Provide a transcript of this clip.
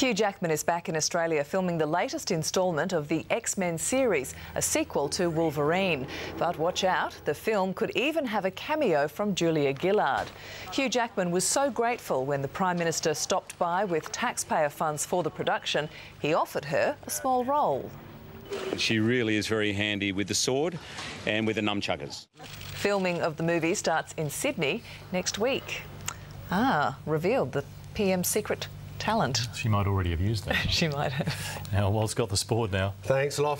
Hugh Jackman is back in Australia filming the latest instalment of the X Men series, a sequel to Wolverine. But watch out, the film could even have a cameo from Julia Gillard. Hugh Jackman was so grateful when the Prime Minister stopped by with taxpayer funds for the production, he offered her a small role. She really is very handy with the sword and with the nunchuckers. Filming of the movie starts in Sydney next week. Ah, revealed the PM secret talent. She might already have used that. she might have. Now, Walt's got the sport now. Thanks, Loft.